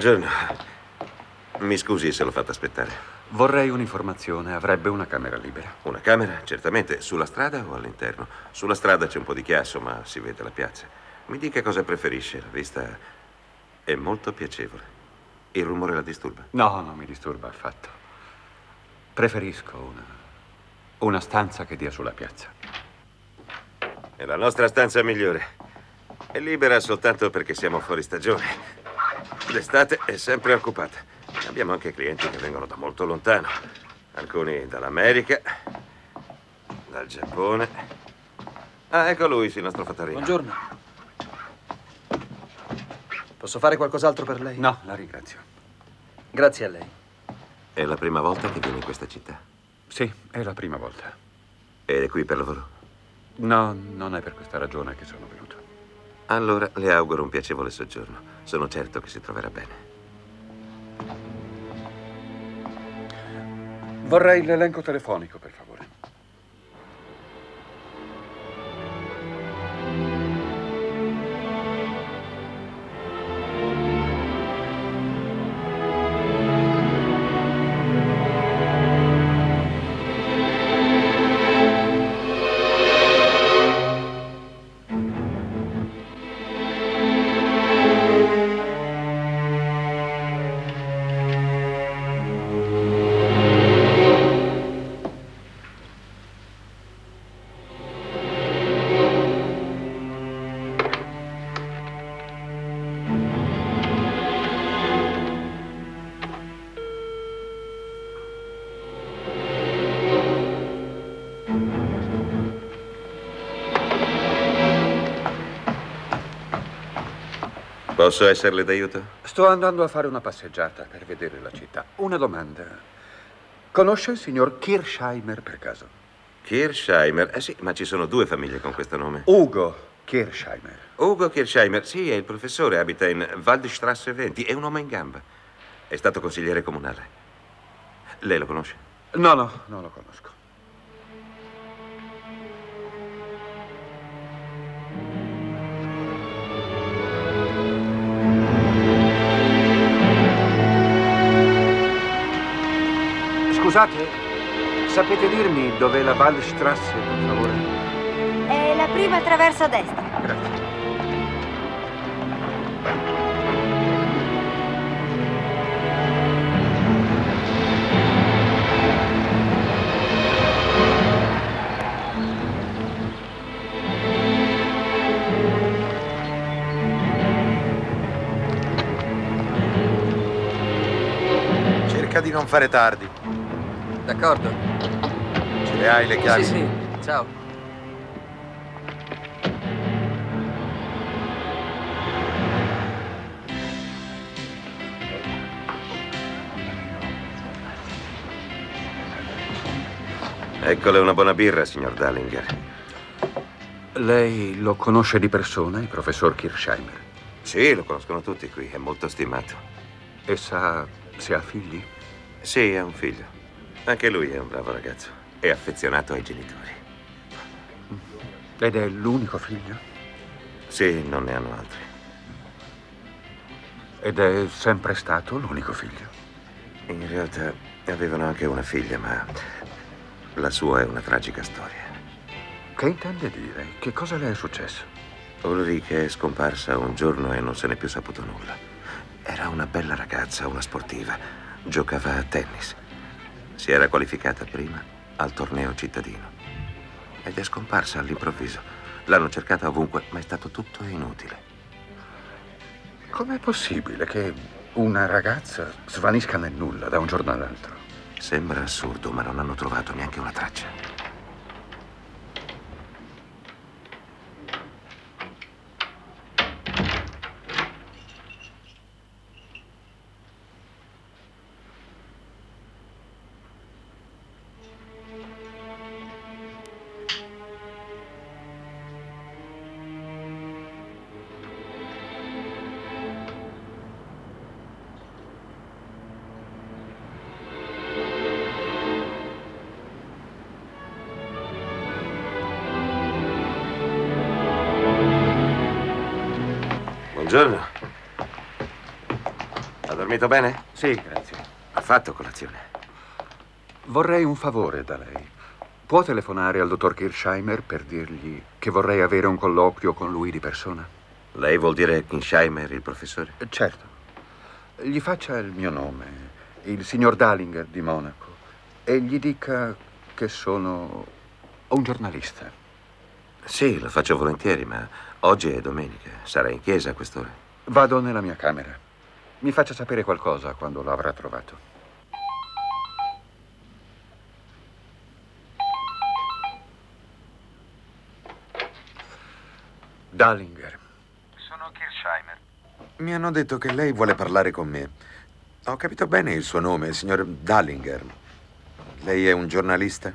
Buongiorno. Mi scusi se l'ho fatta aspettare. Vorrei un'informazione. Avrebbe una camera libera. Una camera? Certamente. Sulla strada o all'interno? Sulla strada c'è un po' di chiasso, ma si vede la piazza. Mi dica cosa preferisce. La vista è molto piacevole. Il rumore la disturba? No, non mi disturba affatto. Preferisco una, una stanza che dia sulla piazza. È la nostra stanza migliore. È libera soltanto perché siamo fuori stagione. L'estate è sempre occupata. Abbiamo anche clienti che vengono da molto lontano. Alcuni dall'America, dal Giappone. Ah, ecco lui, sì, il nostro fattorino. Buongiorno. Posso fare qualcos'altro per lei? No, la ringrazio. Grazie a lei. È la prima volta che viene in questa città? Sì, è la prima volta. Ed è qui per lavoro? No, non è per questa ragione che sono venuto. Allora le auguro un piacevole soggiorno. Sono certo che si troverà bene. Vorrei l'elenco telefonico, per favore. Posso esserle d'aiuto? Sto andando a fare una passeggiata per vedere la città. Una domanda. Conosce il signor Kirsheimer per caso? Kirsheimer? Eh sì, ma ci sono due famiglie con questo nome. Ugo Kirsheimer. Ugo Kirsheimer, sì, è il professore, abita in Waldstrasse 20, è un uomo in gamba. È stato consigliere comunale. Lei lo conosce? No, no, non lo conosco. Scusate, sapete dirmi dov'è la Waldstrasse, per favore? È la prima attraverso a destra. Grazie. Cerca di non fare tardi. D'accordo. Ce le hai le chiavi? Sì, sì. Ciao. Eccole una buona birra, signor Dallinger. Lei lo conosce di persona, il professor Kirsheimer? Sì, lo conoscono tutti qui, è molto stimato. E sa se ha figli? Sì, ha un figlio. Anche lui è un bravo ragazzo. È affezionato ai genitori. Ed è l'unico figlio? Sì, non ne hanno altri. Ed è sempre stato l'unico figlio? In realtà avevano anche una figlia, ma la sua è una tragica storia. Che intende dire? Che cosa le è successo? Ulrike è scomparsa un giorno e non se n'è più saputo nulla. Era una bella ragazza, una sportiva. Giocava a tennis. Si era qualificata prima al torneo cittadino. Ed è scomparsa all'improvviso. L'hanno cercata ovunque, ma è stato tutto inutile. Com'è possibile che una ragazza svanisca nel nulla da un giorno all'altro? Sembra assurdo, ma non hanno trovato neanche una traccia. Dormito bene? Sì, grazie. Ha fatto colazione? Vorrei un favore da lei. Può telefonare al dottor Kirsheimer per dirgli che vorrei avere un colloquio con lui di persona? Lei vuol dire Kinsheimer, il professore? Eh, Certo. Gli faccia il mio nome, il signor Dallinger di Monaco, e gli dica che sono un giornalista. Sì, lo faccio volentieri, ma oggi è domenica. Sarà in chiesa a quest'ora. Vado nella mia camera. Mi faccia sapere qualcosa quando lo avrà trovato. Dallinger. Sono Kirsheimer. Mi hanno detto che lei vuole parlare con me. Ho capito bene il suo nome, signor Dallinger. Lei è un giornalista?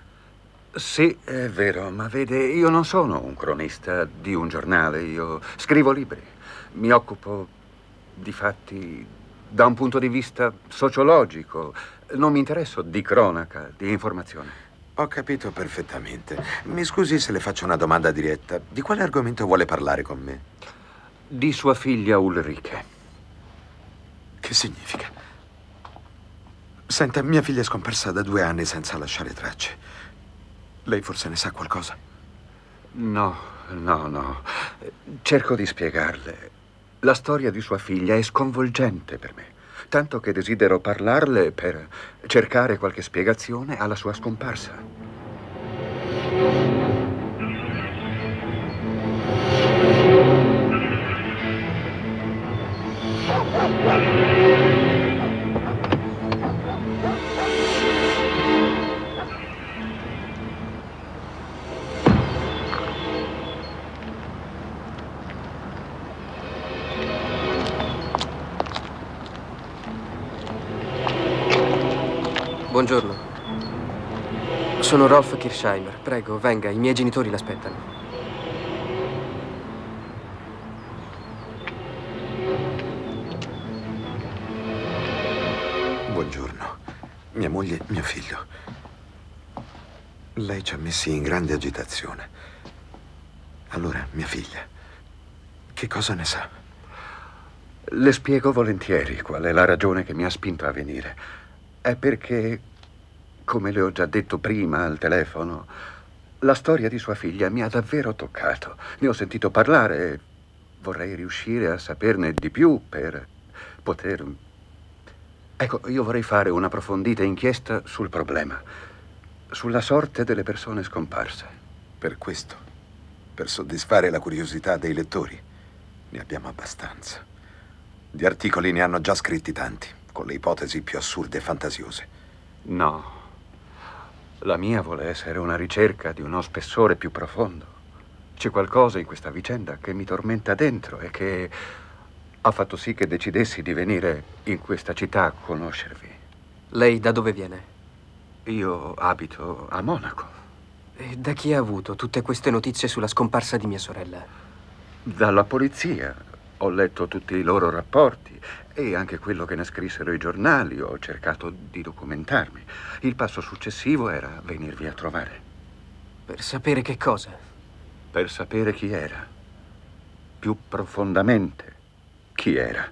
Sì, è vero, ma vede, io non sono un cronista di un giornale, io scrivo libri. Mi occupo di fatti da un punto di vista sociologico. Non mi interesso di cronaca, di informazione. Ho capito perfettamente. Mi scusi se le faccio una domanda diretta. Di quale argomento vuole parlare con me? Di sua figlia Ulrike. Che significa? Senta, mia figlia è scomparsa da due anni senza lasciare tracce. Lei forse ne sa qualcosa? No, no, no. Cerco di spiegarle. La storia di sua figlia è sconvolgente per me, tanto che desidero parlarle per cercare qualche spiegazione alla sua scomparsa. Sono Rolf Kirsheimer. Prego, venga, i miei genitori l'aspettano. Buongiorno. Mia moglie mio figlio. Lei ci ha messi in grande agitazione. Allora, mia figlia, che cosa ne sa? Le spiego volentieri qual è la ragione che mi ha spinto a venire. È perché, come le ho già detto prima al telefono, la storia di sua figlia mi ha davvero toccato. Ne ho sentito parlare e vorrei riuscire a saperne di più per poter... Ecco, io vorrei fare un'approfondita inchiesta sul problema, sulla sorte delle persone scomparse. Per questo, per soddisfare la curiosità dei lettori, ne abbiamo abbastanza. Di articoli ne hanno già scritti tanti, con le ipotesi più assurde e fantasiose. No, la mia vuole essere una ricerca di uno spessore più profondo. C'è qualcosa in questa vicenda che mi tormenta dentro e che ha fatto sì che decidessi di venire in questa città a conoscervi. Lei da dove viene? Io abito a Monaco. E da chi ha avuto tutte queste notizie sulla scomparsa di mia sorella? Dalla polizia. Ho letto tutti i loro rapporti e anche quello che ne scrissero i giornali. Ho cercato di documentarmi. Il passo successivo era venirvi a trovare. Per sapere che cosa? Per sapere chi era. Più profondamente chi era.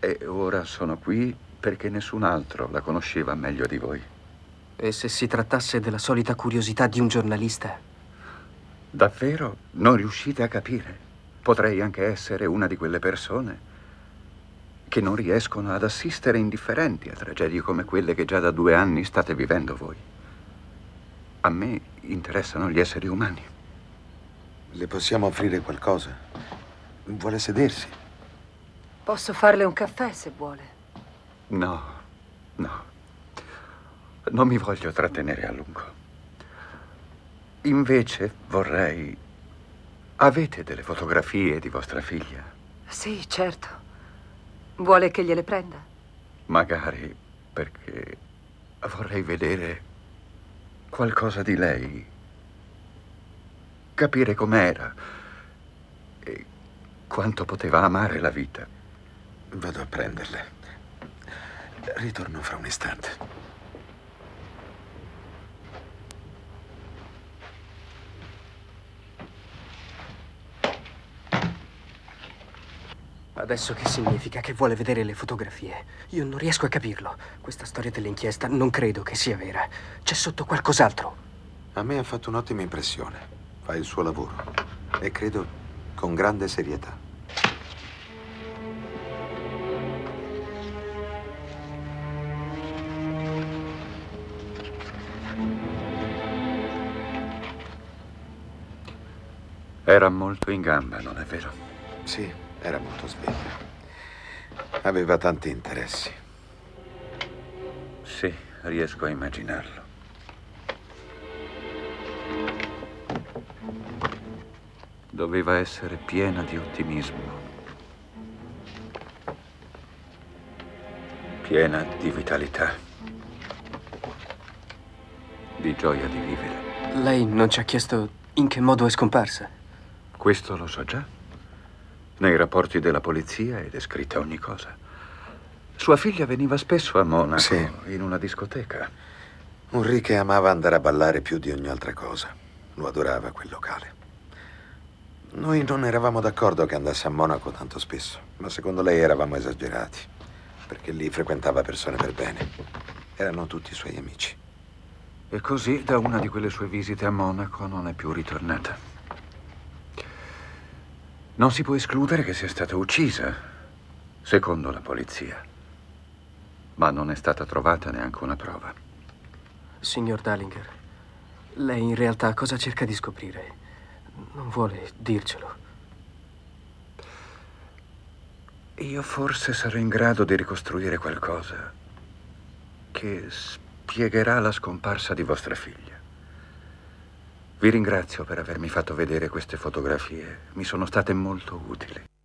E ora sono qui perché nessun altro la conosceva meglio di voi. E se si trattasse della solita curiosità di un giornalista? Davvero non riuscite a capire? Potrei anche essere una di quelle persone che non riescono ad assistere indifferenti a tragedie come quelle che già da due anni state vivendo voi. A me interessano gli esseri umani. Le possiamo offrire qualcosa? Vuole sedersi? Posso farle un caffè se vuole. No, no. Non mi voglio trattenere a lungo. Invece vorrei... Avete delle fotografie di vostra figlia? Sì, certo. Vuole che gliele prenda? Magari perché vorrei vedere qualcosa di lei. Capire com'era e quanto poteva amare la vita. Vado a prenderle. Ritorno fra un istante. Adesso che significa che vuole vedere le fotografie? Io non riesco a capirlo. Questa storia dell'inchiesta non credo che sia vera. C'è sotto qualcos'altro. A me ha fatto un'ottima impressione. Fa il suo lavoro. E credo con grande serietà. Era molto in gamba, non è vero? Sì, era molto sveglia. Aveva tanti interessi. Sì, riesco a immaginarlo. Doveva essere piena di ottimismo. Piena di vitalità. Di gioia di vivere. Lei non ci ha chiesto in che modo è scomparsa? Questo lo so già. Nei rapporti della polizia è descritta ogni cosa. Sua figlia veniva spesso a Monaco, Sì. in una discoteca. Enrique amava andare a ballare più di ogni altra cosa. Lo adorava quel locale. Noi non eravamo d'accordo che andasse a Monaco tanto spesso, ma secondo lei eravamo esagerati, perché lì frequentava persone per bene. Erano tutti suoi amici. E così, da una di quelle sue visite a Monaco, non è più ritornata. Non si può escludere che sia stata uccisa, secondo la polizia. Ma non è stata trovata neanche una prova. Signor Dallinger, lei in realtà cosa cerca di scoprire? Non vuole dircelo. Io forse sarò in grado di ricostruire qualcosa che spiegherà la scomparsa di vostra figlia. Vi ringrazio per avermi fatto vedere queste fotografie. Mi sono state molto utili.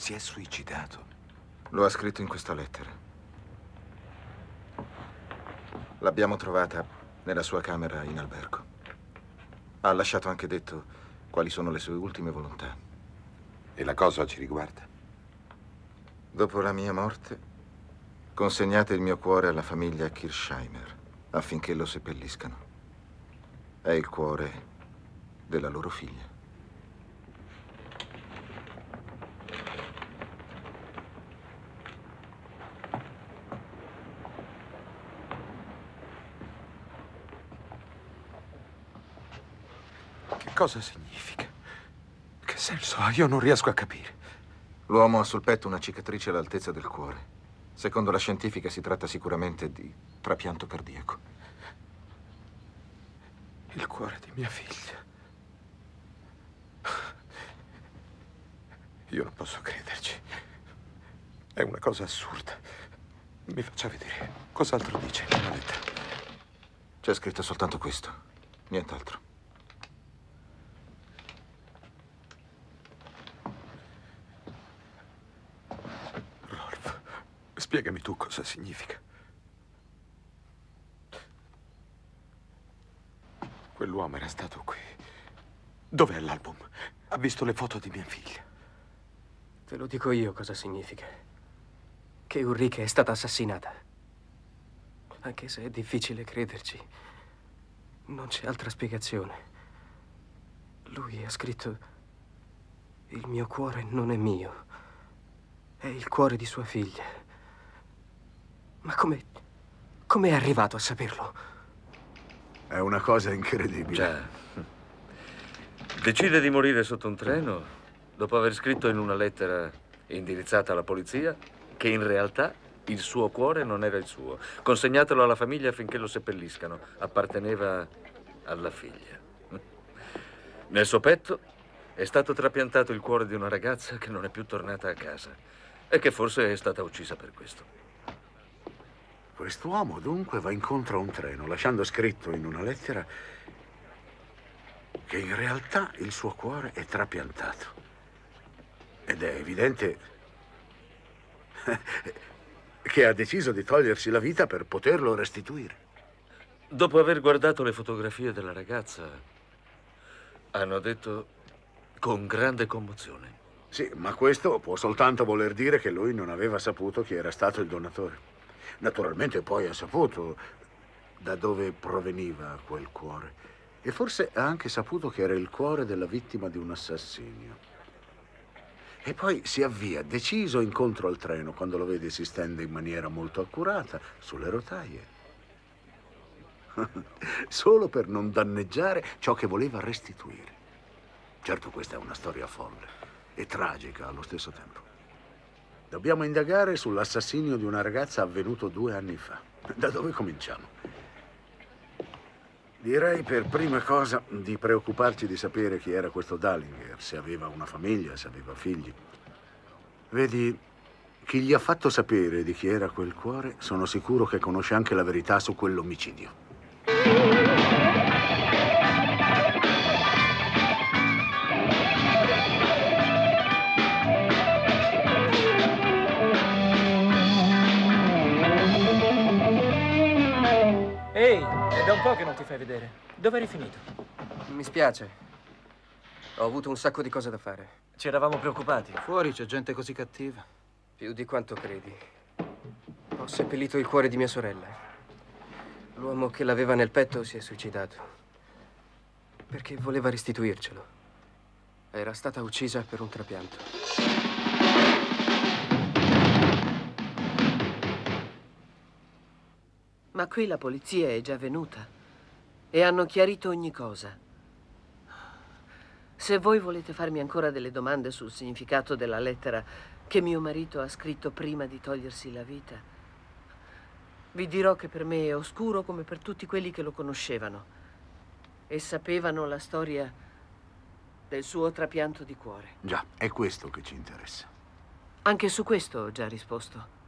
Si è suicidato. Lo ha scritto in questa lettera. L'abbiamo trovata nella sua camera in albergo. Ha lasciato anche detto quali sono le sue ultime volontà. E la cosa ci riguarda? Dopo la mia morte, consegnate il mio cuore alla famiglia Kirsheimer affinché lo seppelliscano. È il cuore della loro figlia. Che cosa significa? Che senso ha? Io non riesco a capire. L'uomo ha sul petto una cicatrice all'altezza del cuore. Secondo la scientifica si tratta sicuramente di trapianto cardiaco. Il cuore di mia figlia. Io non posso crederci. È una cosa assurda. Mi faccia vedere. Cos'altro dice nella lettera? C'è scritto soltanto questo, nient'altro. Rolf, spiegami tu cosa significa. Quell'uomo era stato qui. Dov'è l'album? Ha visto le foto di mia figlia. Te lo dico io cosa significa. Che Ulrike è stata assassinata. Anche se è difficile crederci, non c'è altra spiegazione. Lui ha scritto... Il mio cuore non è mio. È il cuore di sua figlia. Ma come... come è arrivato a saperlo? È una cosa incredibile. Già. Decide di morire sotto un treno dopo aver scritto in una lettera indirizzata alla polizia che in realtà il suo cuore non era il suo. Consegnatelo alla famiglia affinché lo seppelliscano. Apparteneva alla figlia. Nel suo petto è stato trapiantato il cuore di una ragazza che non è più tornata a casa e che forse è stata uccisa per questo. Quest'uomo dunque va incontro a un treno, lasciando scritto in una lettera che in realtà il suo cuore è trapiantato. Ed è evidente che ha deciso di togliersi la vita per poterlo restituire. Dopo aver guardato le fotografie della ragazza, hanno detto con grande commozione. Sì, ma questo può soltanto voler dire che lui non aveva saputo chi era stato il donatore. Naturalmente poi ha saputo da dove proveniva quel cuore. E forse ha anche saputo che era il cuore della vittima di un assassinio. E poi si avvia deciso incontro al treno quando lo vede si stende in maniera molto accurata sulle rotaie. Solo per non danneggiare ciò che voleva restituire. Certo questa è una storia folle e tragica allo stesso tempo. Dobbiamo indagare sull'assassinio di una ragazza avvenuto due anni fa. Da dove cominciamo? Direi per prima cosa di preoccuparci di sapere chi era questo Dallinger, se aveva una famiglia, se aveva figli. Vedi, chi gli ha fatto sapere di chi era quel cuore, sono sicuro che conosce anche la verità su quell'omicidio. Un po' che non ti fai vedere. Dove eri finito? Mi spiace. Ho avuto un sacco di cose da fare. Ci eravamo preoccupati. Fuori c'è gente così cattiva. Più di quanto credi. Ho seppellito il cuore di mia sorella. L'uomo che l'aveva nel petto si è suicidato. Perché voleva restituircelo. Era stata uccisa per un trapianto. Ma qui la polizia è già venuta e hanno chiarito ogni cosa. Se voi volete farmi ancora delle domande sul significato della lettera che mio marito ha scritto prima di togliersi la vita, vi dirò che per me è oscuro come per tutti quelli che lo conoscevano e sapevano la storia del suo trapianto di cuore. Già, è questo che ci interessa. Anche su questo ho già risposto.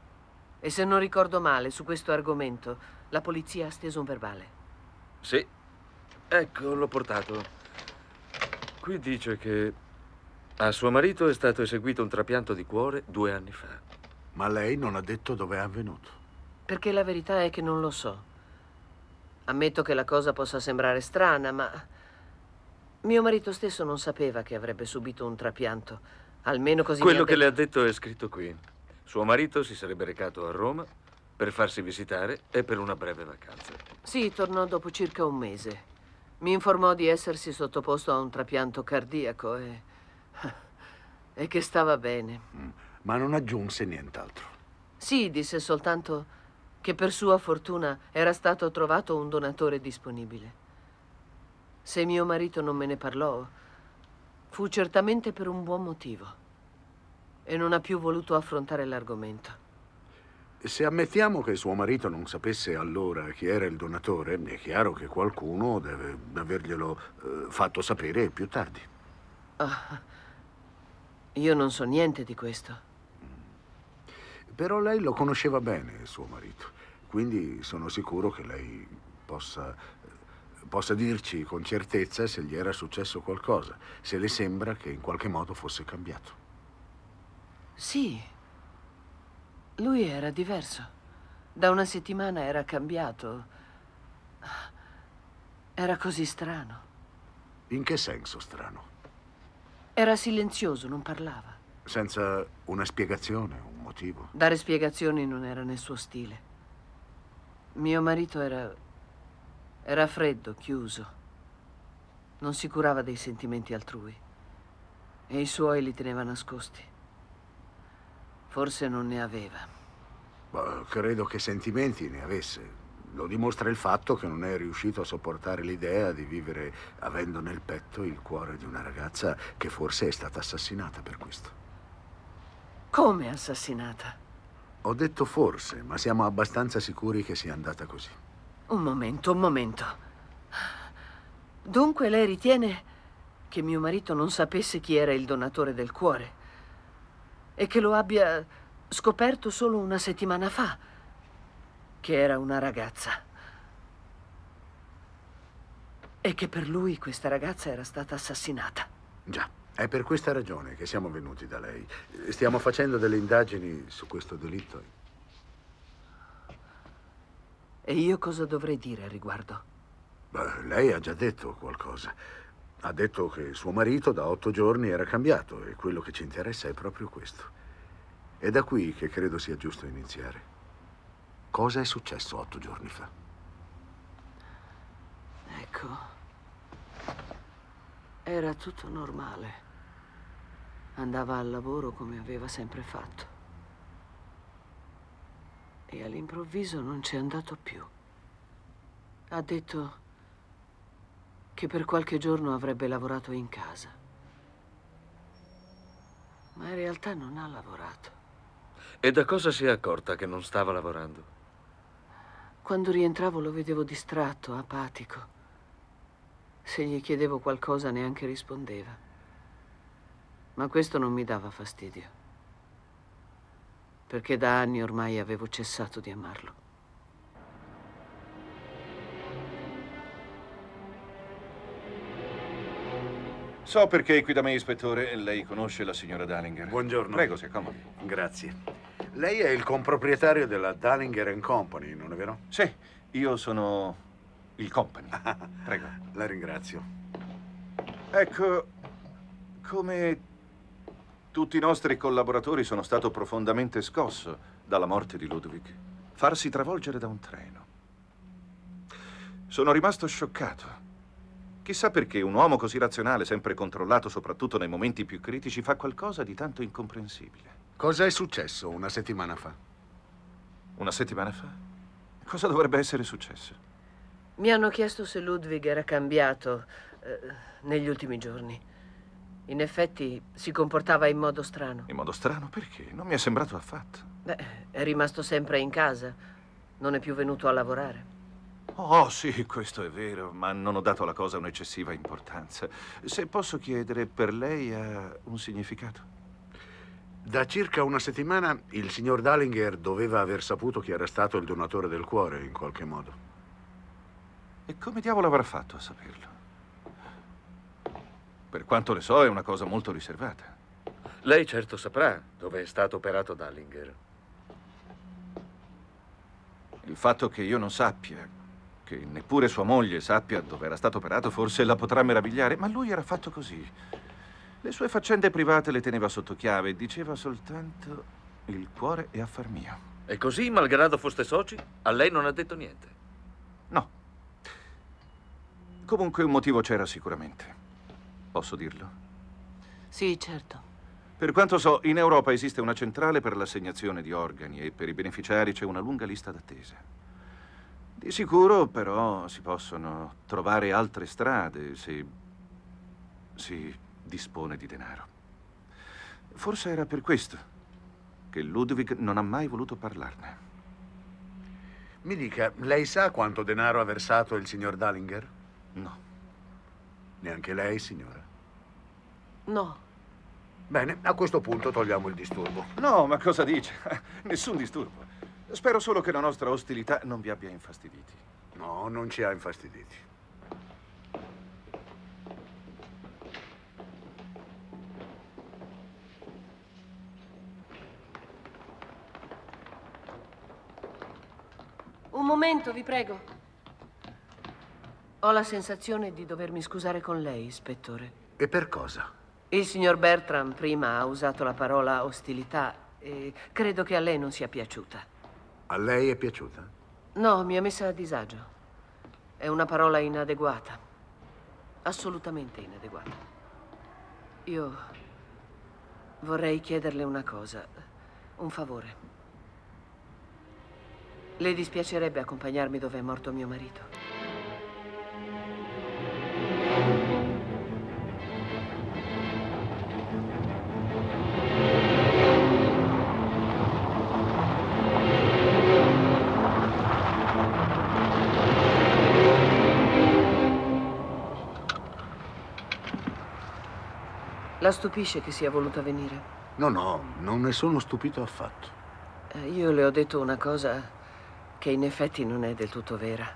E se non ricordo male, su questo argomento, la polizia ha steso un verbale. Sì. Ecco, l'ho portato. Qui dice che a suo marito è stato eseguito un trapianto di cuore due anni fa. Ma lei non ha detto dove è avvenuto. Perché la verità è che non lo so. Ammetto che la cosa possa sembrare strana, ma Mio marito stesso non sapeva che avrebbe subito un trapianto. Almeno così mi Quello che le ha detto è scritto qui. Suo marito si sarebbe recato a Roma per farsi visitare e per una breve vacanza. Sì, tornò dopo circa un mese. Mi informò di essersi sottoposto a un trapianto cardiaco e... e che stava bene. Ma non aggiunse nient'altro. Sì, disse soltanto che per sua fortuna era stato trovato un donatore disponibile. Se mio marito non me ne parlò, fu certamente per un buon motivo. E non ha più voluto affrontare l'argomento. Se ammettiamo che suo marito non sapesse allora chi era il donatore, è chiaro che qualcuno deve averglielo eh, fatto sapere più tardi. Ah, io non so niente di questo. Però lei lo conosceva bene, suo marito. Quindi sono sicuro che lei possa, possa dirci con certezza se gli era successo qualcosa, se le sembra che in qualche modo fosse cambiato. Sì, lui era diverso. Da una settimana era cambiato. Era così strano. In che senso strano? Era silenzioso, non parlava. Senza una spiegazione, un motivo. Dare spiegazioni non era nel suo stile. Mio marito era. era freddo, chiuso. Non si curava dei sentimenti altrui. E i suoi li teneva nascosti. Forse non ne aveva. Ma credo che sentimenti ne avesse. Lo dimostra il fatto che non è riuscito a sopportare l'idea di vivere avendo nel petto il cuore di una ragazza che forse è stata assassinata per questo. Come assassinata? Ho detto forse, ma siamo abbastanza sicuri che sia andata così. Un momento, un momento. Dunque lei ritiene che mio marito non sapesse chi era il donatore del cuore e che lo abbia scoperto solo una settimana fa, che era una ragazza. E che per lui questa ragazza era stata assassinata. Già, è per questa ragione che siamo venuti da lei. Stiamo facendo delle indagini su questo delitto. E io cosa dovrei dire al riguardo? Beh, lei ha già detto qualcosa. Ha detto che suo marito da otto giorni era cambiato e quello che ci interessa è proprio questo. È da qui che credo sia giusto iniziare. Cosa è successo otto giorni fa? Ecco. Era tutto normale. Andava al lavoro come aveva sempre fatto. E all'improvviso non c'è andato più. Ha detto che per qualche giorno avrebbe lavorato in casa. Ma in realtà non ha lavorato. E da cosa si è accorta che non stava lavorando? Quando rientravo lo vedevo distratto, apatico. Se gli chiedevo qualcosa neanche rispondeva. Ma questo non mi dava fastidio. Perché da anni ormai avevo cessato di amarlo. So perché è qui da me, ispettore. Lei conosce la signora Dallinger. Buongiorno. Prego, si accomodi. Grazie. Lei è il comproprietario della Dallinger Company, non è vero? Sì, io sono il company. Prego. La ringrazio. Ecco, come tutti i nostri collaboratori sono stato profondamente scosso dalla morte di Ludwig. Farsi travolgere da un treno. Sono rimasto scioccato. Chissà perché un uomo così razionale, sempre controllato soprattutto nei momenti più critici, fa qualcosa di tanto incomprensibile. Cosa è successo una settimana fa? Una settimana fa? Cosa dovrebbe essere successo? Mi hanno chiesto se Ludwig era cambiato eh, negli ultimi giorni. In effetti si comportava in modo strano. In modo strano perché? Non mi è sembrato affatto. Beh, è rimasto sempre in casa. Non è più venuto a lavorare. Oh, sì, questo è vero, ma non ho dato alla cosa un'eccessiva importanza. Se posso chiedere, per lei ha un significato? Da circa una settimana il signor Dallinger doveva aver saputo chi era stato il donatore del cuore, in qualche modo. E come diavolo avrà fatto a saperlo? Per quanto ne so, è una cosa molto riservata. Lei certo saprà dove è stato operato Dallinger. Il fatto che io non sappia che neppure sua moglie sappia dove era stato operato, forse la potrà meravigliare, ma lui era fatto così. Le sue faccende private le teneva sotto chiave e diceva soltanto il cuore è affar mio. E così, malgrado foste soci, a lei non ha detto niente. No. Comunque un motivo c'era sicuramente. Posso dirlo? Sì, certo. Per quanto so, in Europa esiste una centrale per l'assegnazione di organi e per i beneficiari c'è una lunga lista d'attesa. Di sicuro, però, si possono trovare altre strade se si dispone di denaro. Forse era per questo che Ludwig non ha mai voluto parlarne. Mi dica, lei sa quanto denaro ha versato il signor Dallinger? No. Neanche lei, signora? No. Bene, a questo punto togliamo il disturbo. No, ma cosa dice? Nessun disturbo. Spero solo che la nostra ostilità non vi abbia infastiditi. No, non ci ha infastiditi. Un momento, vi prego. Ho la sensazione di dovermi scusare con lei, ispettore. E per cosa? Il signor Bertram prima ha usato la parola ostilità e credo che a lei non sia piaciuta. A lei è piaciuta? No, mi ha messa a disagio. È una parola inadeguata. Assolutamente inadeguata. Io vorrei chiederle una cosa, un favore. Le dispiacerebbe accompagnarmi dove è morto mio marito? La stupisce che sia voluta venire? No, no, non ne sono stupito affatto. Eh, Io le ho detto una cosa che in effetti non è del tutto vera.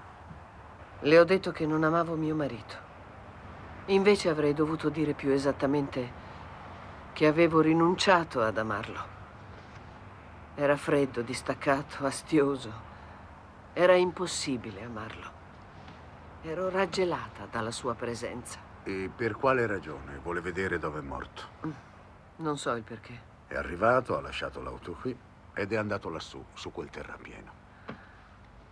Le ho detto che non amavo mio marito. Invece avrei dovuto dire più esattamente che avevo rinunciato ad amarlo. Era freddo, distaccato, astioso. Era impossibile amarlo. Ero raggelata dalla sua presenza. E per quale ragione vuole vedere dove è morto? Non so il perché. È arrivato, ha lasciato l'auto qui ed è andato lassù, su quel terrapieno.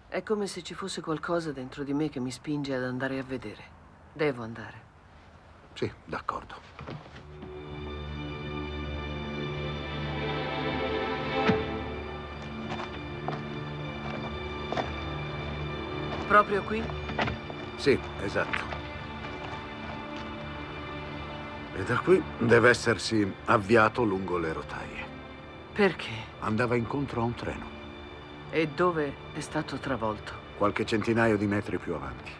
È come se ci fosse qualcosa dentro di me che mi spinge ad andare a vedere. Devo andare. Sì, d'accordo. Proprio qui? Sì, esatto. E da qui deve essersi avviato lungo le rotaie. Perché? Andava incontro a un treno, E dove è stato travolto? qualche centinaio di metri più avanti.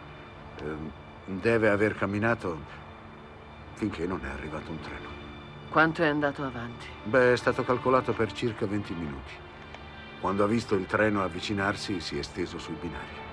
Ehm, Deve aver camminato finché non è arrivato un treno. Quanto è andato avanti? Beh, è stato calcolato per circa 20 minuti. Quando ha visto il treno avvicinarsi, si è steso sui binari.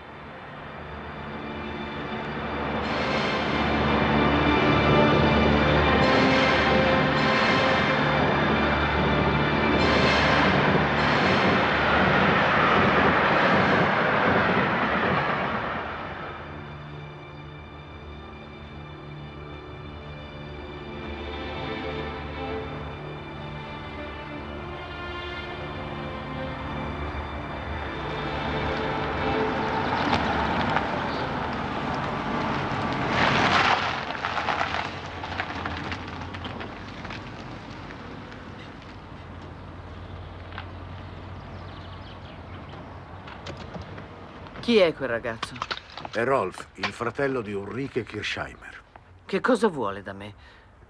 Chi è quel ragazzo? È Rolf, il fratello di Ulrike Kirchheimer. Che cosa vuole da me?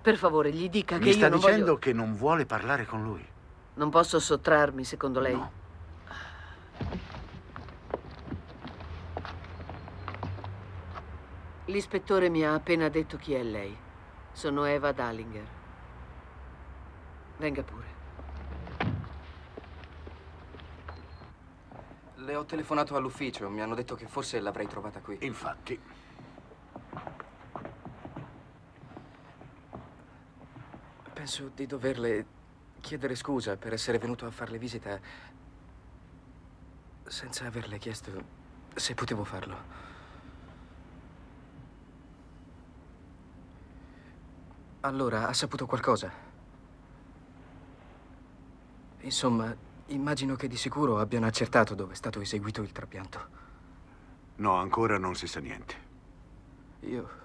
Per favore, gli dica che Mi sta io non dicendo voglio... che non vuole parlare con lui. Non posso sottrarmi, secondo lei? No. L'ispettore mi ha appena detto chi è lei. Sono Eva Dallinger. Venga pure. Le ho telefonato all'ufficio, mi hanno detto che forse l'avrei trovata qui. Infatti. Penso di doverle chiedere scusa per essere venuto a farle visita senza averle chiesto se potevo farlo. Allora, ha saputo qualcosa? Insomma, immagino che di sicuro abbiano accertato dove è stato eseguito il trapianto. No, ancora non si sa niente. Io...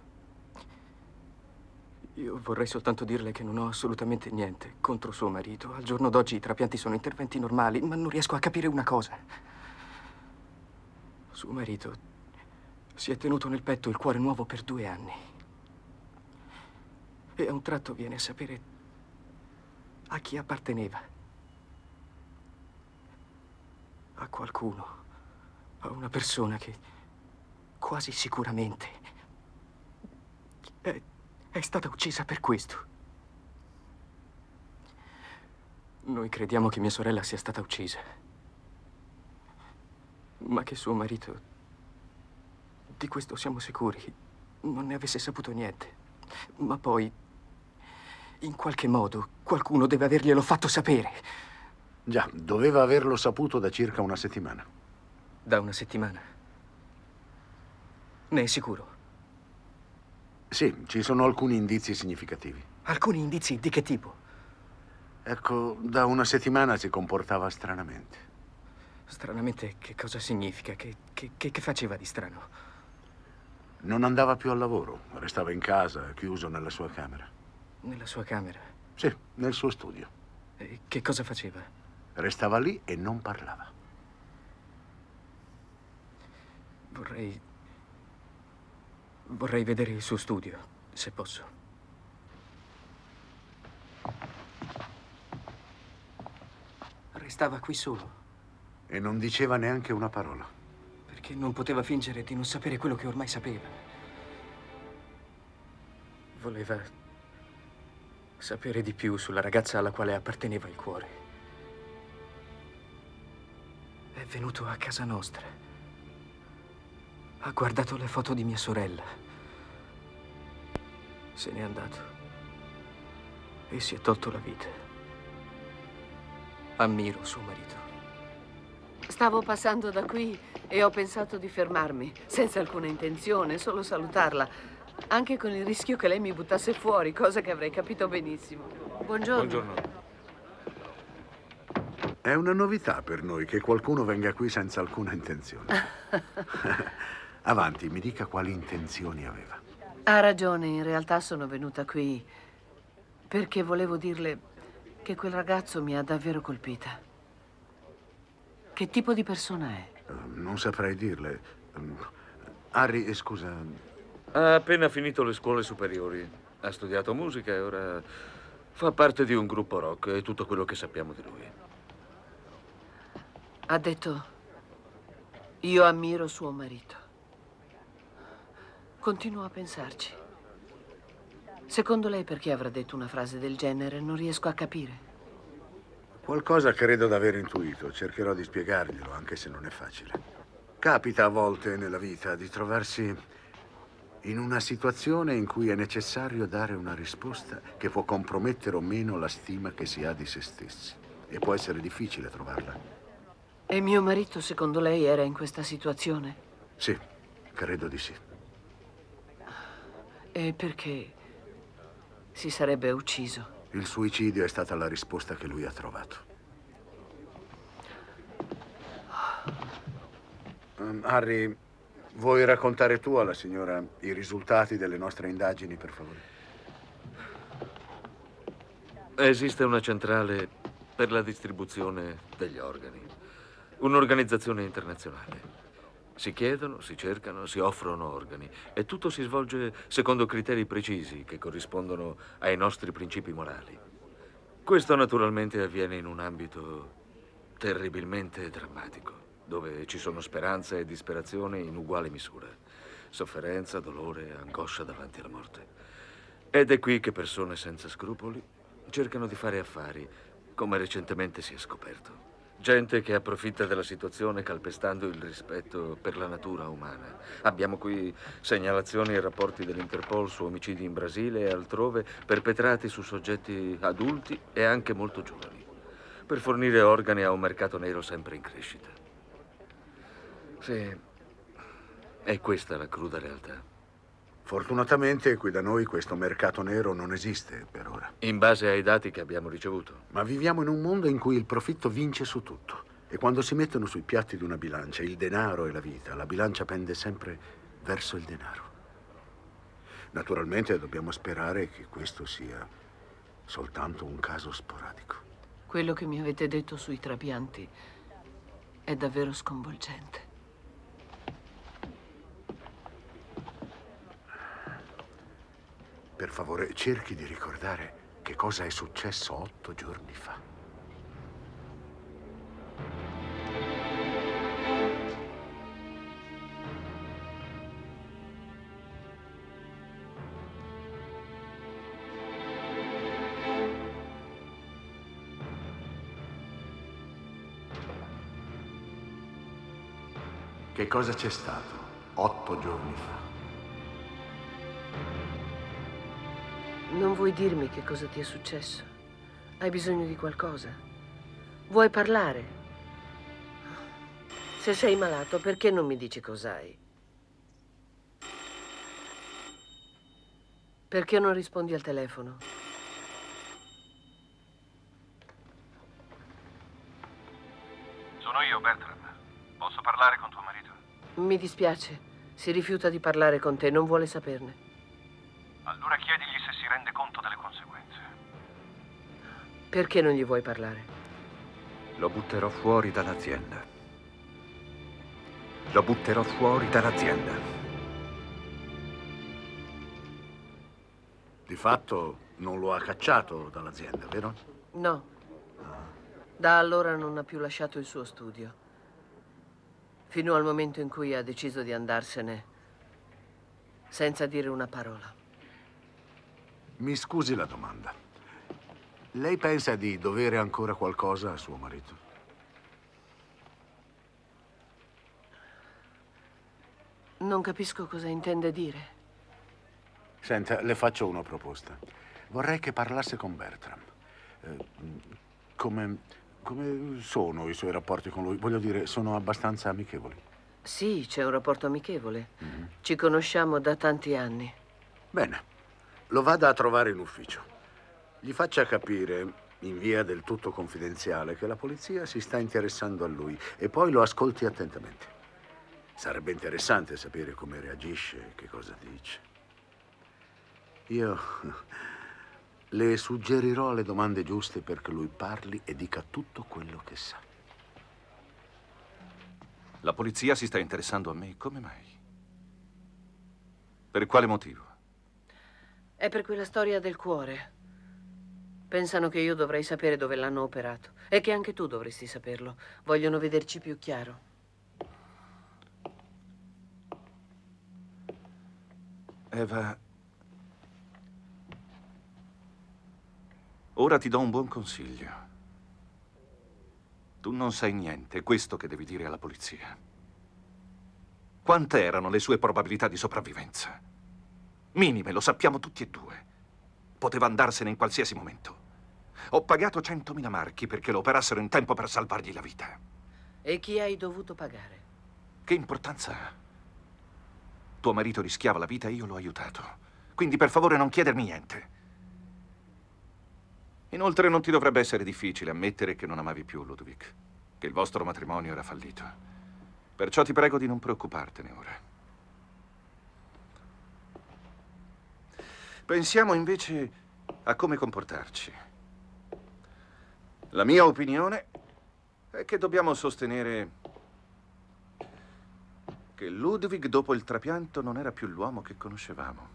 Io vorrei soltanto dirle che non ho assolutamente niente contro suo marito. Al giorno d'oggi i trapianti sono interventi normali, ma non riesco a capire una cosa. Suo marito si è tenuto nel petto il cuore nuovo per due anni. E a un tratto viene a sapere a chi apparteneva. A qualcuno. A una persona che quasi sicuramente è, è stata uccisa per questo. Noi crediamo che mia sorella sia stata uccisa, ma che suo marito, di questo siamo sicuri, non ne avesse saputo niente. Ma poi, in qualche modo, qualcuno deve averglielo fatto sapere. Già, doveva averlo saputo da circa una settimana. Da una settimana? Ne è sicuro? Sì, ci sono alcuni indizi significativi. Alcuni indizi di che tipo? Ecco, da una settimana si comportava stranamente. Stranamente che cosa significa? Che, che, che, che faceva di strano? Non andava più al lavoro, restava in casa, chiuso nella sua camera. Nella sua camera? Sì, nel suo studio. E che cosa faceva? Restava lì e non parlava. Vorrei... Vorrei vedere il suo studio, se posso. Restava qui solo, E non diceva neanche una parola. perché non poteva fingere di non sapere quello che ormai sapeva. Voleva sapere di più sulla ragazza alla quale apparteneva il cuore. Venuto a casa nostra. Ha guardato le foto di mia sorella. Se n'è andato. E si è tolto la vita. Ammiro suo marito. Stavo passando da qui e ho pensato di fermarmi, senza alcuna intenzione, solo salutarla. Anche con il rischio che lei mi buttasse fuori, cosa che avrei capito benissimo. Buongiorno. È una novità per noi che qualcuno venga qui senza alcuna intenzione. Avanti, mi dica quali intenzioni aveva. Ha ragione, in realtà sono venuta qui perché volevo dirle che quel ragazzo mi ha davvero colpita. Che tipo di persona è? Eh, Non saprei dirle. Mm, Harry, eh, scusa, Ha appena finito le scuole superiori. Ha studiato musica e ora fa parte di un gruppo rock. È tutto quello che sappiamo di lui. Ha detto, io ammiro suo marito. Continuo a pensarci. Secondo lei perché avrà detto una frase del genere? Non riesco a capire. qualcosa credo d'aver intuito. Cercherò di spiegarglielo, anche se non è facile. Capita a volte nella vita di trovarsi in una situazione in cui è necessario dare una risposta che può compromettere o meno la stima che si ha di se stessi. E può essere difficile trovarla. E mio marito, secondo lei, era in questa situazione? Sì, credo di sì. E perché si sarebbe ucciso? Il suicidio è stata la risposta che lui ha trovato. Um, Harry, vuoi raccontare tu alla signora i risultati delle nostre indagini, per favore? Esiste una centrale per la distribuzione degli organi. Un'organizzazione internazionale. Si chiedono, si cercano, si offrono organi e tutto si svolge secondo criteri precisi che corrispondono ai nostri principi morali. Questo naturalmente avviene in un ambito terribilmente drammatico, dove ci sono speranza e disperazione in uguale misura, sofferenza, dolore, angoscia davanti alla morte. Ed è qui che persone senza scrupoli cercano di fare affari, come recentemente si è scoperto. Gente che approfitta della situazione calpestando il rispetto per la natura umana. Abbiamo qui segnalazioni e rapporti dell'Interpol su omicidi in Brasile e altrove perpetrati su soggetti adulti e anche molto giovani, per fornire organi a un mercato nero sempre in crescita. Sì, è questa la cruda realtà. Fortunatamente qui da noi questo mercato nero non esiste per ora. In base ai dati che abbiamo ricevuto. Ma viviamo in un mondo in cui il profitto vince su tutto. E quando si mettono sui piatti di una bilancia il denaro e la vita, la bilancia pende sempre verso il denaro. Naturalmente dobbiamo sperare che questo sia soltanto un caso sporadico. Quello che mi avete detto sui trapianti è davvero sconvolgente. Per favore, cerchi di ricordare che cosa è successo otto giorni fa. Che cosa c'è stato otto giorni fa? Non vuoi dirmi che cosa ti è successo? Hai bisogno di qualcosa? Vuoi parlare? Se sei malato, perché non mi dici cos'hai? Perché non rispondi al telefono? Sono io, Bertram. Posso parlare con tuo marito? Mi dispiace, si rifiuta di parlare con te, non vuole saperne. Allora chiedigli Perché non gli vuoi parlare? Lo butterò fuori dall'azienda. Lo butterò fuori dall'azienda. Di fatto non lo ha cacciato dall'azienda, vero? No. Da allora non ha più lasciato il suo studio. Fino al momento in cui ha deciso di andarsene senza dire una parola. Mi scusi la domanda. Lei pensa di dovere ancora qualcosa a suo marito? Non capisco cosa intende dire. Senta, le faccio una proposta. Vorrei che parlasse con Bertram. Eh, come, come sono i suoi rapporti con lui? Voglio dire, sono abbastanza amichevoli. Sì, c'è un rapporto amichevole. Ci conosciamo da tanti anni. Bene. Lo vada a trovare in ufficio. Gli faccia capire, in via del tutto confidenziale, che la polizia si sta interessando a lui e poi lo ascolti attentamente. Sarebbe interessante sapere come reagisce e che cosa dice. Io le suggerirò le domande giuste perché lui parli e dica tutto quello che sa. La polizia si sta interessando a me, come mai? Per quale motivo? È per quella storia del cuore. Pensano che io dovrei sapere dove l'hanno operato e che anche tu dovresti saperlo. Vogliono vederci più chiaro. Eva, ora ti do un buon consiglio. Tu non sai niente, è questo che devi dire alla polizia. Quante erano le sue probabilità di sopravvivenza? Minime, lo sappiamo tutti e due. Poteva andarsene in qualsiasi momento. Ho pagato 100.000 marchi perché lo operassero in tempo per salvargli la vita. E chi hai dovuto pagare? Che importanza ha? Tuo marito rischiava la vita e io l'ho aiutato. Quindi per favore non chiedermi niente. Inoltre non ti dovrebbe essere difficile ammettere che non amavi più Ludovic, che il vostro matrimonio era fallito. Perciò ti prego di non preoccupartene ora. Pensiamo invece a come comportarci. La mia opinione è che dobbiamo sostenere che Ludwig dopo il trapianto non era più l'uomo che conoscevamo.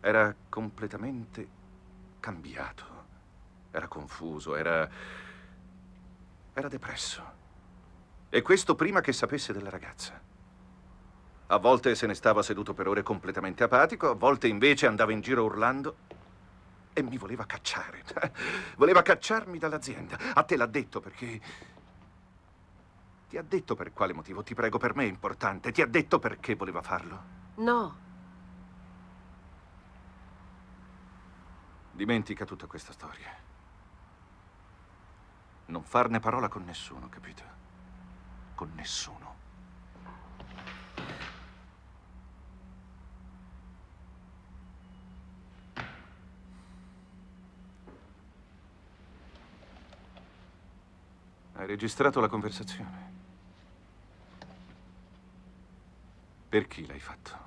Era completamente cambiato. Era confuso, era... era depresso. E questo prima che sapesse della ragazza. A volte se ne stava seduto per ore completamente apatico, a volte invece andava in giro urlando e mi voleva cacciare. Voleva cacciarmi dall'azienda. A te l'ha detto perché... Ti ha detto per quale motivo? Ti prego, per me è importante. Ti ha detto perché voleva farlo? No. Dimentica tutta questa storia. Non farne parola con nessuno, capito? Con nessuno. Hai registrato la conversazione? Per chi l'hai fatto?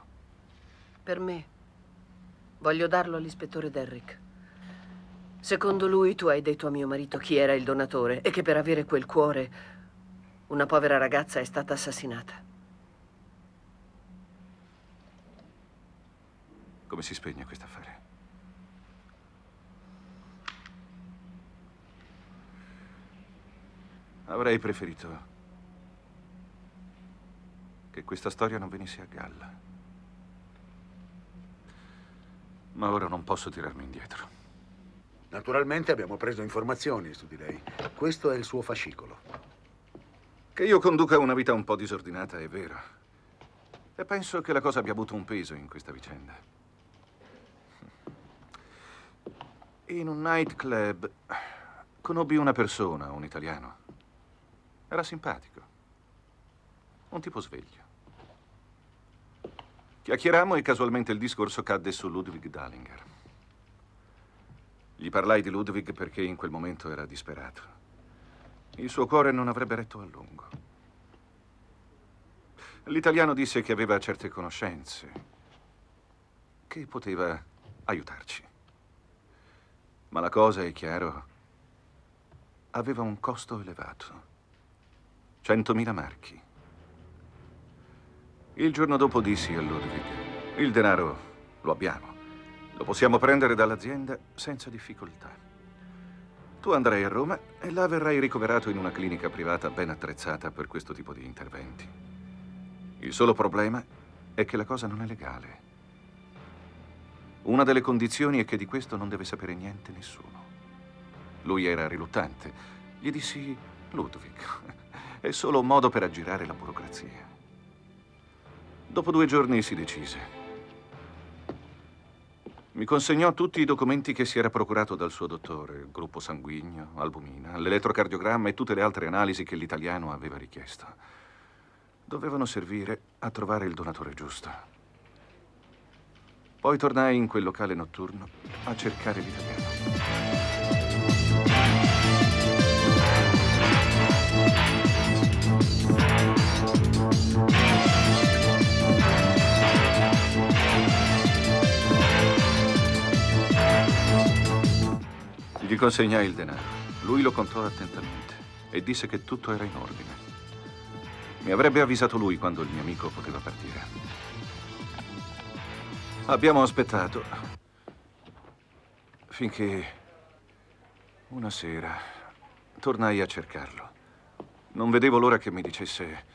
Per me. Voglio darlo all'ispettore Derrick. Secondo lui tu hai detto a mio marito chi era il donatore e che per avere quel cuore una povera ragazza è stata assassinata. Come si spegne questo affare? Avrei preferito che questa storia non venisse a galla. Ma ora non posso tirarmi indietro. Naturalmente abbiamo preso informazioni su di lei. Questo è il suo fascicolo. Che io conduca una vita un po' disordinata è vero. E penso che la cosa abbia avuto un peso in questa vicenda. In un nightclub conobbi una persona, un italiano. Era simpatico. Un tipo sveglio. Chiacchierammo e casualmente il discorso cadde su Ludwig Dallinger. Gli parlai di Ludwig perché in quel momento era disperato. Il suo cuore non avrebbe retto a lungo. L'italiano disse che aveva certe conoscenze, che poteva aiutarci. Ma la cosa, è chiaro, aveva un costo elevato. 100.000 marchi. Il giorno dopo dissi a Ludwig, il denaro lo abbiamo. Lo possiamo prendere dall'azienda senza difficoltà. Tu andrai a Roma e là verrai ricoverato in una clinica privata ben attrezzata per questo tipo di interventi. Il solo problema è che la cosa non è legale. Una delle condizioni è che di questo non deve sapere niente nessuno. Lui era riluttante. Gli dissi, Ludwig, è solo un modo per aggirare la burocrazia. Dopo due giorni si decise. Mi consegnò tutti i documenti che si era procurato dal suo dottore, gruppo sanguigno, albumina, l'elettrocardiogramma e tutte le altre analisi che l'italiano aveva richiesto. Dovevano servire a trovare il donatore giusto. Poi tornai in quel locale notturno a cercare l'italiano. Gli consegnai il denaro. Lui lo contò attentamente e disse che tutto era in ordine. Mi avrebbe avvisato lui quando il mio amico poteva partire. Abbiamo aspettato finché una sera tornai a cercarlo. Non vedevo l'ora che mi dicesse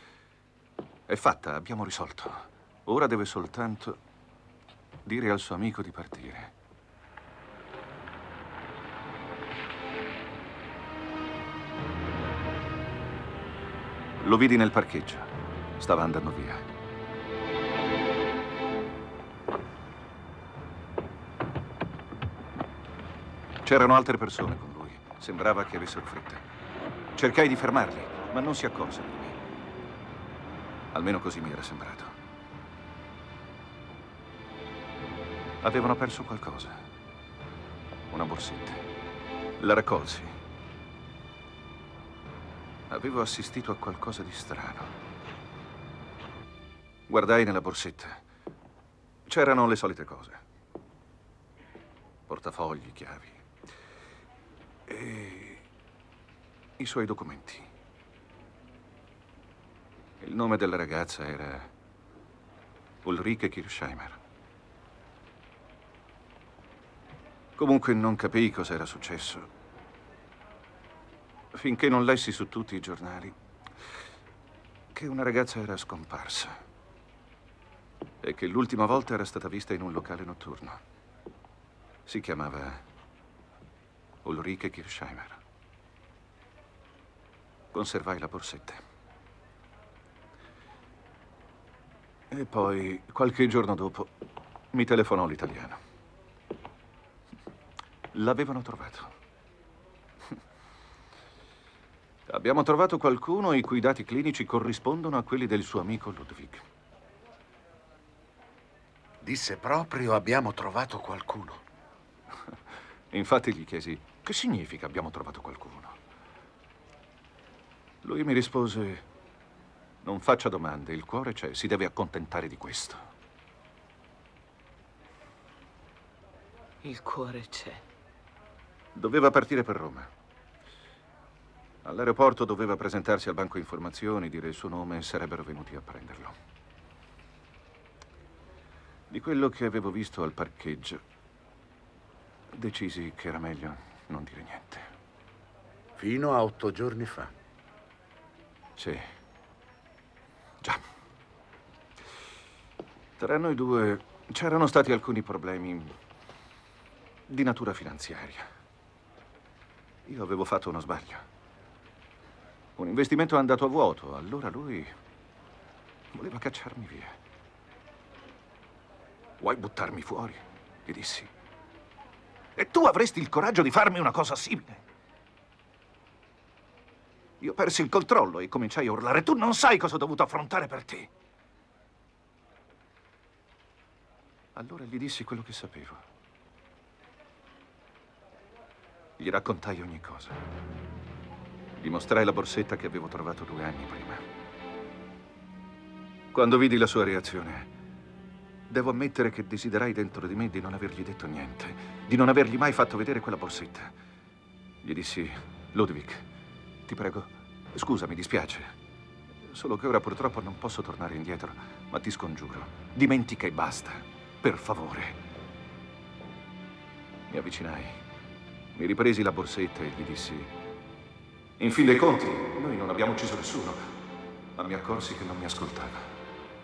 è fatta, abbiamo risolto. Ora deve soltanto dire al suo amico di partire. Lo vidi nel parcheggio. Stava andando via. C'erano altre persone con lui. Sembrava che avessero fretta. Cercai di fermarli, ma non si accorsero di me. Almeno così mi era sembrato. Avevano perso qualcosa. Una borsetta. La raccolsi. Avevo assistito a qualcosa di strano. Guardai nella borsetta. C'erano le solite cose. Portafogli, chiavi. E i suoi documenti. Il nome della ragazza era Ulrike Kirchheimer. Comunque non capii cosa era successo finché non lessi su tutti i giornali che una ragazza era scomparsa e che l'ultima volta era stata vista in un locale notturno. Si chiamava Ulrike Kirchheimer. Conservai la borsetta. E poi, qualche giorno dopo, mi telefonò l'italiano. L'avevano trovato. Abbiamo trovato qualcuno i cui dati clinici corrispondono a quelli del suo amico Ludwig. Disse proprio abbiamo trovato qualcuno. Infatti gli chiesi, che significa abbiamo trovato qualcuno? Lui mi rispose, non faccia domande, il cuore c'è, si deve accontentare di questo. Il cuore c'è. Doveva partire per Roma. All'aeroporto doveva presentarsi al banco informazioni, dire il suo nome e sarebbero venuti a prenderlo. Di quello che avevo visto al parcheggio, decisi che era meglio non dire niente. Fino a otto giorni fa. Sì. Già. Tra noi due c'erano stati alcuni problemi di natura finanziaria. Io avevo fatto uno sbaglio. Un investimento è andato a vuoto, allora lui voleva cacciarmi via. Vuoi buttarmi fuori? Gli dissi. E tu avresti il coraggio di farmi una cosa simile. Io persi il controllo e cominciai a urlare. Tu non sai cosa ho dovuto affrontare per te. Allora gli dissi quello che sapevo. Gli raccontai ogni cosa. Gli mostrai la borsetta che avevo trovato due anni prima. Quando vidi la sua reazione, devo ammettere che desiderai dentro di me di non avergli detto niente, di non avergli mai fatto vedere quella borsetta. Gli dissi, Ludwig, ti prego, scusa, mi dispiace. Solo che ora purtroppo non posso tornare indietro, ma ti scongiuro, dimentica e basta, per favore. Mi avvicinai, mi ripresi la borsetta e gli dissi, in fin dei conti, noi non abbiamo ucciso nessuno, ma mi accorsi che non mi ascoltava.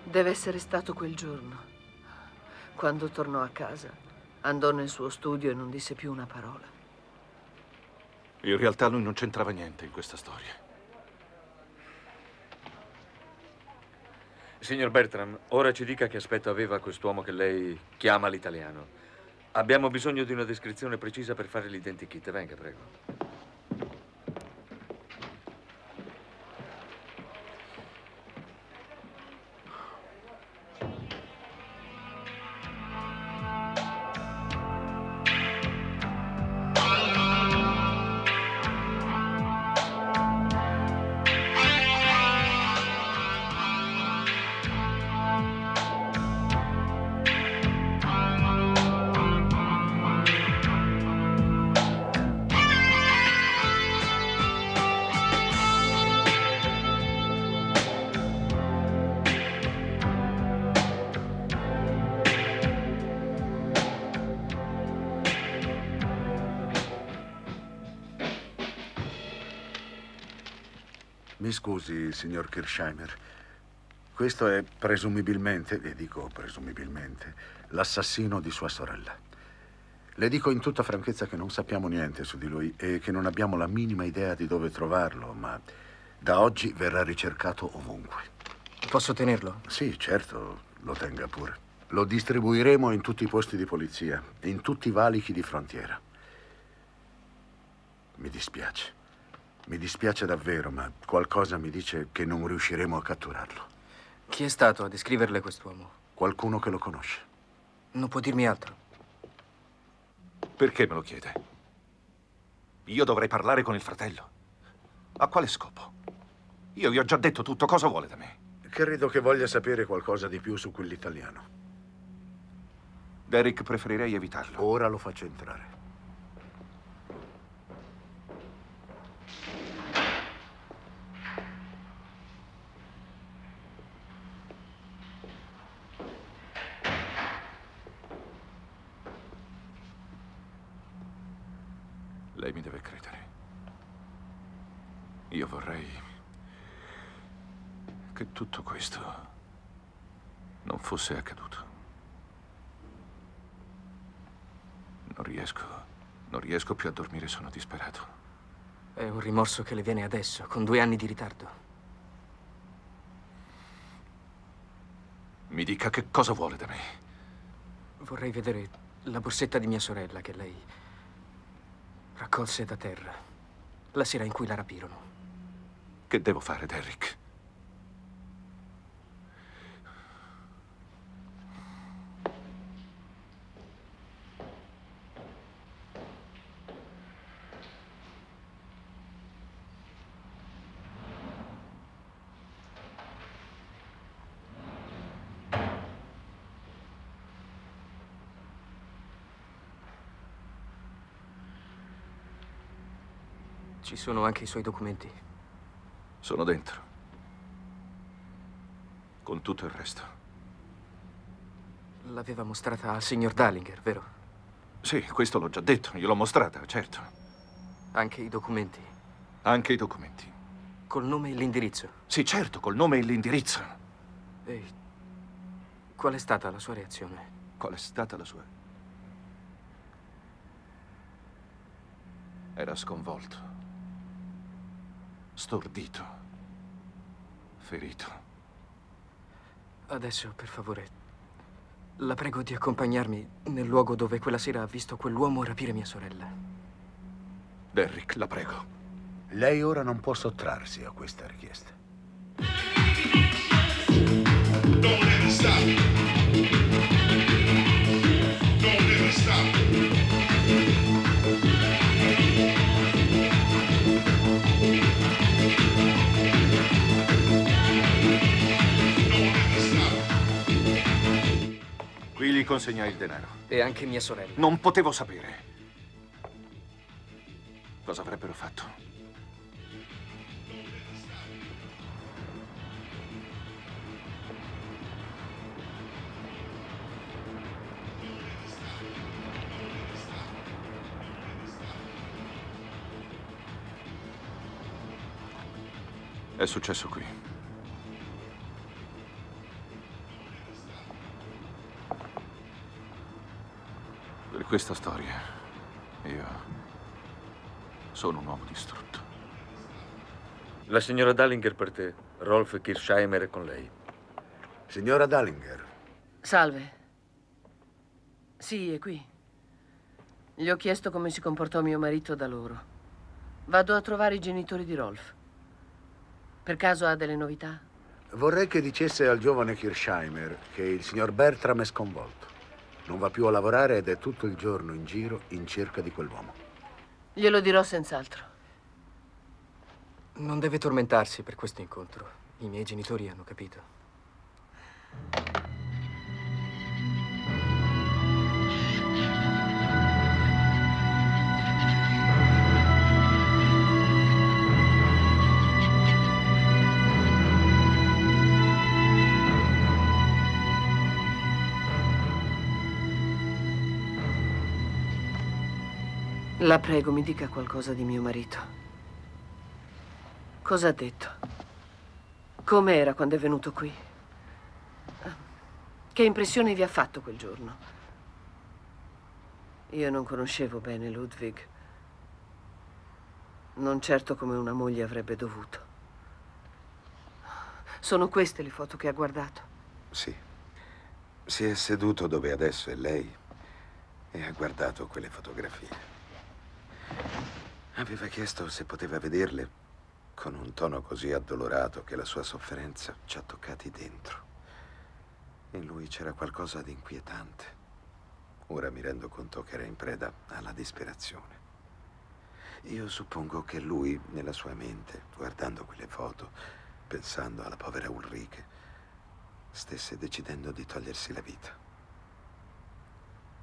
Deve essere stato quel giorno. Quando tornò a casa, andò nel suo studio e non disse più una parola. In realtà lui non c'entrava niente in questa storia. Signor Bertram, ora ci dica che aspetto aveva quest'uomo che lei chiama l'italiano. Abbiamo bisogno di una descrizione precisa per fare l'identikit. Venga, prego. Mi scusi, signor Kirsheimer. Questo è presumibilmente, e dico presumibilmente, l'assassino di sua sorella. Le dico in tutta franchezza che non sappiamo niente su di lui e che non abbiamo la minima idea di dove trovarlo, ma da oggi verrà ricercato ovunque. Posso tenerlo? Sì, certo, lo tenga pure. Lo distribuiremo in tutti i posti di polizia, in tutti i valichi di frontiera. Mi dispiace. Mi dispiace davvero, ma qualcosa mi dice che non riusciremo a catturarlo. Chi è stato a descriverle quest'uomo? Qualcuno che lo conosce. Non può dirmi altro. Perché me lo chiede? Io dovrei parlare con il fratello. A quale scopo? Io gli ho già detto tutto, cosa vuole da me? Credo che voglia sapere qualcosa di più su quell'italiano. Derek, preferirei evitarlo. Ora lo faccio entrare. Lei mi deve credere. Io vorrei che tutto questo non fosse accaduto. Non riesco, non riesco più a dormire, sono disperato. È un rimorso che le viene adesso, con due anni di ritardo. Mi dica che cosa vuole da me. Vorrei vedere la borsetta di mia sorella che lei raccolse da terra la sera in cui la rapirono. Che devo fare, Derrick? Ci sono anche i suoi documenti. Sono dentro. Con tutto il resto. L'aveva mostrata al signor Dallinger, vero? Sì, questo l'ho già detto, gliel'ho mostrata, certo. Anche i documenti. Anche i documenti. Col nome e l'indirizzo. Sì, certo, col nome e l'indirizzo. E qual è stata la sua reazione? Qual è stata la sua? Era sconvolto, stordito, ferito. Adesso, per favore, la prego di accompagnarmi nel luogo dove quella sera ha visto quell'uomo rapire mia sorella. Derrick, la prego. Lei ora non può sottrarsi a questa richiesta. Don't ever stop. Consegnai il denaro. E anche mia sorella. Non potevo sapere. Cosa avrebbero fatto? È successo qui. Questa storia, io sono un uomo distrutto. La signora Dallinger per te. Rolf Kirsheimer è con lei. Signora Dallinger, Salve. Sì, è qui. Gli ho chiesto come si comportò mio marito da loro. Vado a trovare i genitori di Rolf. Per caso ha delle novità? vorrei che dicesse al giovane Kirsheimer che il signor Bertram è sconvolto. Non va più a lavorare ed è tutto il giorno in giro in cerca di quell'uomo. Glielo dirò senz'altro. Non deve tormentarsi per questo incontro. I miei genitori hanno capito. La prego, mi dica qualcosa di mio marito. Cosa ha detto? Com'era quando è venuto qui? Che impressione vi ha fatto quel giorno? Io non conoscevo bene Ludwig. Non certo come una moglie avrebbe dovuto. Sono queste le foto che ha guardato. Sì. Si è seduto dove adesso è lei e ha guardato quelle fotografie. Aveva chiesto se poteva vederle con un tono così addolorato che la sua sofferenza ci ha toccati dentro. In lui c'era qualcosa di inquietante. Ora mi rendo conto che era in preda alla disperazione. Io suppongo che lui, nella sua mente, guardando quelle foto, pensando alla povera Ulrike, stesse decidendo di togliersi la vita.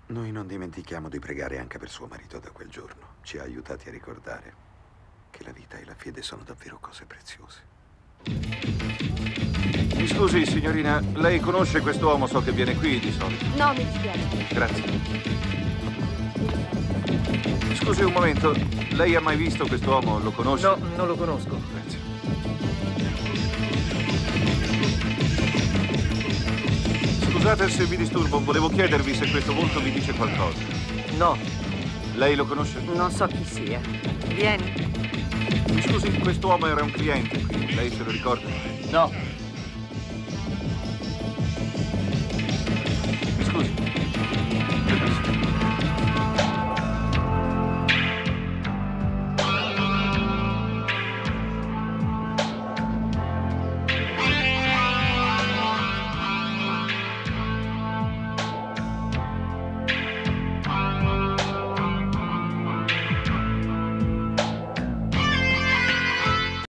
Noi non dimentichiamo di pregare anche per suo marito da quel giorno. Ci ha aiutati a ricordare che la vita e la fede sono davvero cose preziose. Mi scusi, signorina, lei conosce quest'uomo? So che viene qui di solito. No, mi dispiace. Grazie. Scusi un momento, lei ha mai visto quest'uomo? Lo conosce? No, non lo conosco. Grazie. Scusate se vi disturbo, volevo chiedervi se questo volto vi dice qualcosa. No, Lei lo conosce? Non so chi sia. Vieni. Scusi, quest'uomo era un cliente qui, lei se lo ricorda? no,